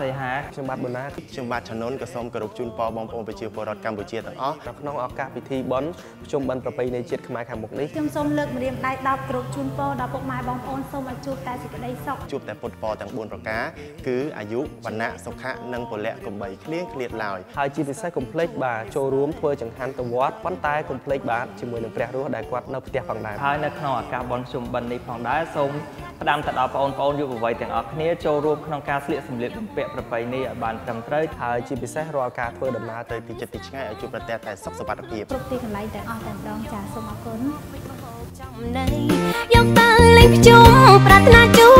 សីហាខ្ញុំបាទប៊ុនណាតខ្ញុំបាទឆានុនក៏សូមគោរពជូនពរបងប្អូនប្រជាពលរដ្ឋកម្ពុជាទាំងអស់នៅក្នុងឱកាសពិធីបុណ្យប្រជុំបិណ្ឌប្រពៃណីជាតិខ្មែរខាងមុខនេះខ្ញុំសូមលើកម្រាមដៃ10គ្របជូនពរដល់ពុកម៉ែបងប្អូនសូមឲ្យជួបតែសេចក្តីសុខជួបតែពុទ្ធពរទាំង4ប្រការគឺអាយុវណ្ណៈសុខៈនិងពលៈកំបីគ្លៀងគ្លៀតឡើយហើយជាពិសេសកុំភ្លេចបាទចូលរួមធ្វើចង្ហាន់ទៅវត្តប៉ុន្តែកុំភ្លេចបាទជាមួយនឹងព្រះរស់ដែលគាត់នៅផ្ទះផងដែរហើយនៅក្នុងឱកាសបុណ្យជុំបិណ្ឌនេះផងដែរសូមផ្ដាំទៅដល់បងប្អូនយុវវ័យទាំងអស់គ្នាចូលរួមក្នុងការស្លៀកសម្លៀកបំពាក់ប្រពៃណីឲ្យបានត្រឹមត្រូវហើយជាពិសេសរាល់ការធ្វើដំណើរទៅទៅទីចិត្តទីឆ្ងាយឲ្យជួបប្រទះតែសុខសុវត្ថិភាពគ្រប់ទីកន្លែងទាំងអស់តែម្ដងចាសូមអរគុណចំណៃយកទៅលេងភ្ជុំប្រាថ្នា